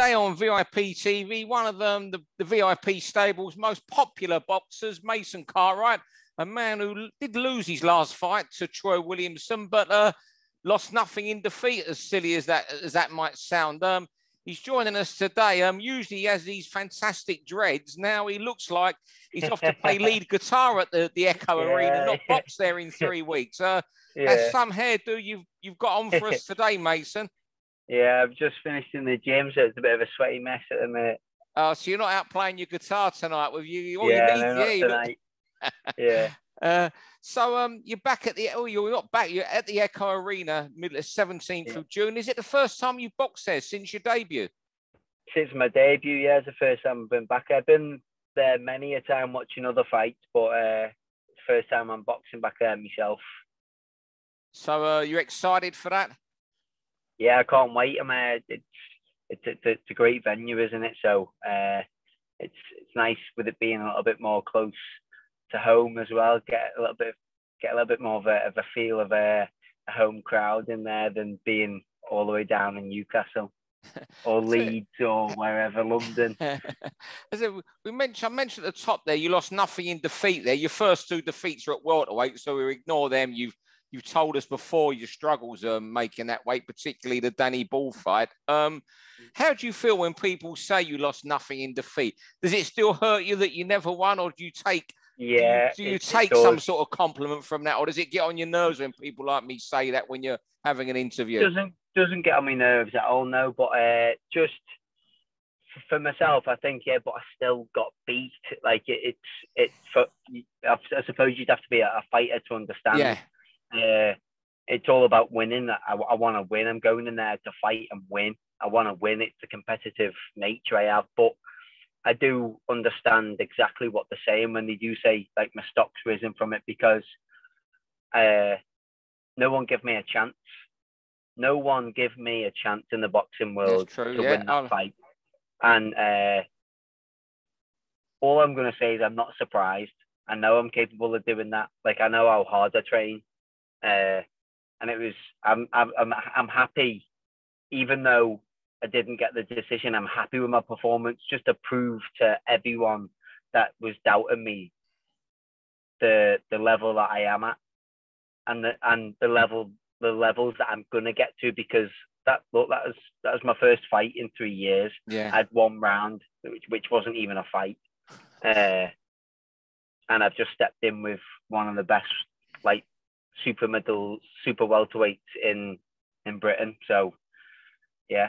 today on VIP TV, one of them, the, the VIP stable's most popular boxers, Mason Cartwright, a man who did lose his last fight to Troy Williamson, but uh, lost nothing in defeat, as silly as that as that might sound. Um, he's joining us today. Um, usually he has these fantastic dreads. Now he looks like he's off to play lead guitar at the, the Echo yeah. Arena, not box there in three weeks. Uh, yeah. That's some hairdo you've you've got on for us today, Mason. Yeah, I've just finished in the gym, so it's a bit of a sweaty mess at the minute. Oh, so you're not out playing your guitar tonight with you? All yeah, you no, yeah, tonight. yeah. Uh, so um, you're back at the oh, you're not back. You're at the Echo Arena, middle of 17th yeah. of June. Is it the first time you've boxed there since your debut? Since my debut, yeah, it's the first time I've been back. I've been there many a time watching other fights, but uh, it's the first time I'm boxing back there myself. So uh, you're excited for that? Yeah, I can't wait. I'm uh, it's, it's it's it's a great venue, isn't it? So uh, it's it's nice with it being a little bit more close to home as well. Get a little bit get a little bit more of a, of a feel of a, a home crowd in there than being all the way down in Newcastle or Leeds or wherever, London. As we mentioned, I mentioned at the top there, you lost nothing in defeat there. Your first two defeats are at welterweight, so we ignore them. You've you've told us before your struggles um, making that weight, particularly the Danny Ball fight. Um, how do you feel when people say you lost nothing in defeat? Does it still hurt you that you never won, or do you take yeah do you, do you take some sort of compliment from that, or does it get on your nerves when people like me say that when you're having an interview? Doesn't doesn't get on my nerves at all, no. But uh, just for myself, I think yeah, but I still got beat. Like it, it's it's for I suppose you'd have to be a, a fighter to understand. Yeah uh, it's all about winning. I, I want to win. I'm going in there to fight and win. I want to win. It's the competitive nature I have, but I do understand exactly what they're saying when they do say like my stock's risen from it because uh, no one give me a chance. No one give me a chance in the boxing world to yeah. win that I'll... fight. And uh, all I'm going to say is I'm not surprised. I know I'm capable of doing that. Like I know how hard I train. Uh, and it was I'm, I'm I'm happy, even though I didn't get the decision. I'm happy with my performance, just to prove to everyone that was doubting me the the level that I am at, and the and the level the levels that I'm gonna get to because that look that was that was my first fight in three years. Yeah, I had one round which which wasn't even a fight, uh, and I've just stepped in with one of the best like super middle, super welterweight in in Britain. So, yeah,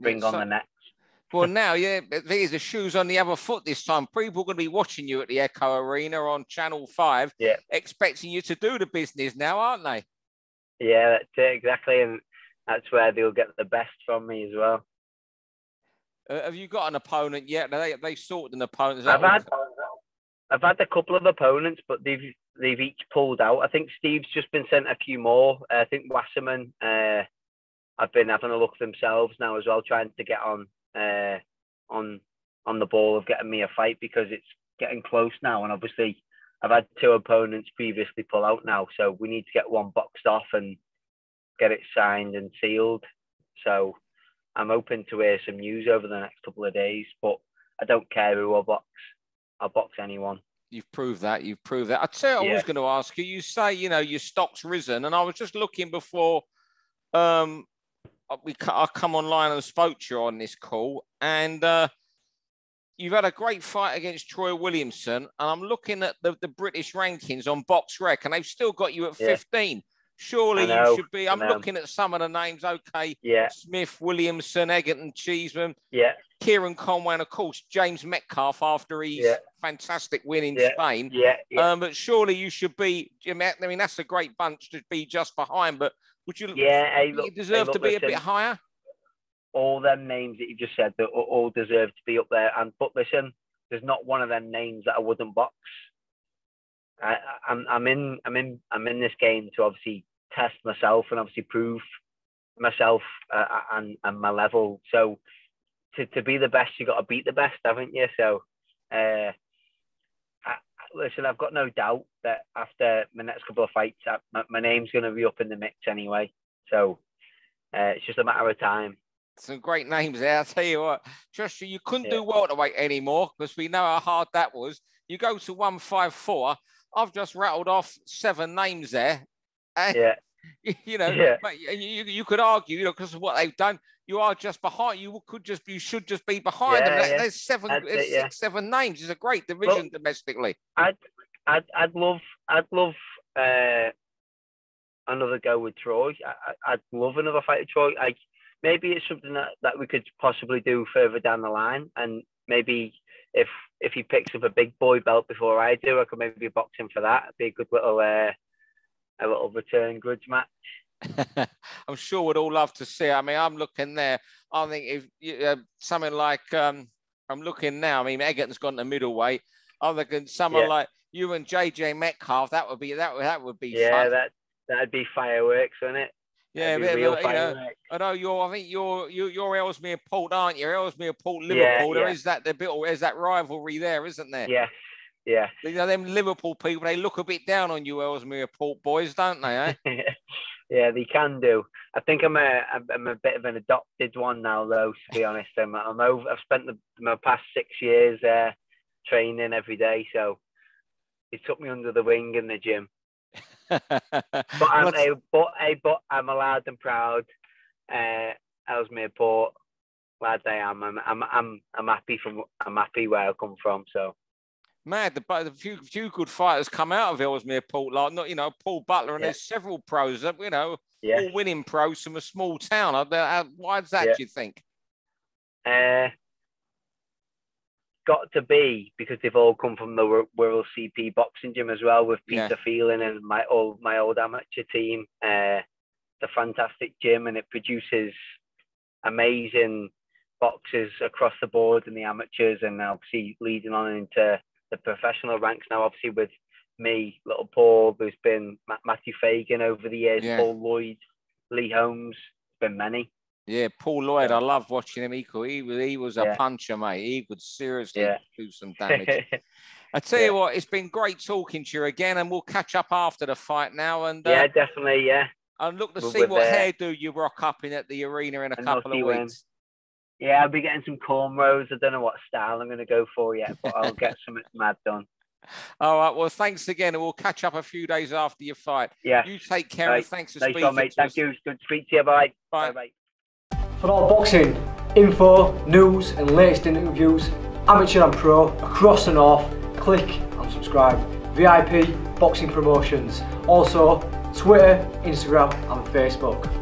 bring yeah, so, on the next. well, now, yeah, there's the shoes on the other foot this time. People are going to be watching you at the Echo Arena on Channel 5, yeah. expecting you to do the business now, aren't they? Yeah, exactly. And that's where they'll get the best from me as well. Uh, have you got an opponent yet? They they sorted an opponent. I've had, I've had a couple of opponents, but they've they've each pulled out. I think Steve's just been sent a few more. I think Wasserman uh, have been having a look themselves now as well, trying to get on uh, on on the ball of getting me a fight because it's getting close now. And obviously, I've had two opponents previously pull out now, so we need to get one boxed off and get it signed and sealed. So I'm hoping to hear some news over the next couple of days, but I don't care who I box. I'll box anyone. You've proved that. You've proved that. I tell you, I was going to ask you. You say you know your stock's risen, and I was just looking before. Um, we I come online and spoke to you on this call, and uh, you've had a great fight against Troy Williamson, and I'm looking at the, the British rankings on BoxRec, and they've still got you at 15. Surely you should be. I'm looking at some of the names. Okay. Yeah. Smith, Williamson, Egerton, Cheeseman. Yeah. Kieron Conway, and of course James Metcalf after his yeah. fantastic win in yeah. Spain. Yeah. yeah. Um, but surely you should be. I mean, that's a great bunch to be just behind. But would you? Yeah. Hey, look, you deserve hey, look, to be listen, a bit higher. All them names that you just said that all deserve to be up there. And but listen, there's not one of them names that I wouldn't box. I, I'm I'm in I'm in I'm in this game to obviously test myself and obviously prove myself uh, and and my level. So to, to be the best, you got to beat the best, haven't you? So, uh, I, listen, I've got no doubt that after my next couple of fights, I, my, my, name's going to be up in the mix anyway. So, uh, it's just a matter of time. some great names there. I'll tell you what, Joshua, you couldn't Yeah. do welterweight anymore because we know how hard that was. You go to 154. I've just rattled off seven names there. And, Yeah, you know, Yeah. but you, you, could argue, you know, because of what they've done, you are just behind. You could just, you should just be behind them. Yeah, That- yeah. There's seven, That's there's yeah. six, seven names. It's a great division domestically. I'd I'd I'd love I'd love uh, another go with Troy. I, I- I'd love another fight with Troy. Like maybe it's something that, that we could possibly do further down the line, and maybe if if he picks up a big boy belt before I do, I could maybe box him for that. It'd be a good little uh, a little return grudge match. I'm sure we'd all love to see. I mean, I'm looking there. I think if you- uh, something like um, I'm looking now. I mean, Egerton's gone to middleweight. I'm thinking someone Yeah. like you and JJ Metcalf. That would be that. Would, that would be Yeah, fun. that that'd be fireworks, wouldn't it? Yeah, That'd but, be but, you know. I know you're. I think you're. You, you're Ellesmere Port, aren't you? Ellesmere Port, Yeah, Liverpool. There yeah. is that. The bit. There's that rivalry there, isn't there? Yes, yeah. You know, them Liverpool people. They look a bit down on you, Ellesmere Port boys, don't they? Eh? yeah, they can do. I think I'm a I'm- a bit of an adopted one now, though. To be honest, I'm I'm over. I've spent the, my past six years uh, training every day, so he took me under the wing in the gym. But I'm a, but a, but I'm a allowed and proud. Uh, Ellesmere Port, lads, I am. I'm I'm I'm I'm happy from I'm happy where I come from. So Mad, the, the few few good fighters come out of Ellesmere Port, like not you know Paul Butler, and Yeah. there's several pros that you know yeah. all winning pros from a small town. I don't- how- Why is that? Yeah. Do you think? Uh, got to be because they've all come from the World CP boxing gym as well with Yeah. Peter Phelan and my old my old amateur team. Uh, a fantastic gym and it produces amazing boxers across the board in the amateurs and obviously leading on into the professional ranks now. Obviously with me, little Paul, there's been Matthew Fagan over the years, Yeah. Paul Lloyd, Lee Holmes, been many. Yeah, Paul Lloyd. I love watching him. He could, he was he was a Yeah. puncher, mate. He could seriously Yeah. do some damage. I tell you what, it's been great talking to you again, and we'll catch up after the fight now. And uh, yeah, definitely, yeah. and look to With- see what uh, hairdo you rock up in at the arena in a and couple of see when- weeks. Yeah, I'll be getting some cornrows. I don't know what style I'm going to go for yet, but I'll get some mad done. All right. Well, thanks again, and we'll catch up a few days after your fight. Yeah. You take care, and Right. thanks for Nice speaking one, mate. Thank us. you. Good to speak to you. Bye. Bye. Bye. For all boxing info, news, and latest interviews, amateur and pro across the north, click and subscribe. VIP Boxing Promotions. Also, Twitter, Instagram, and Facebook.